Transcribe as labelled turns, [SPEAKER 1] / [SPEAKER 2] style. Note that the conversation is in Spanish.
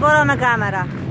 [SPEAKER 1] ancora una camera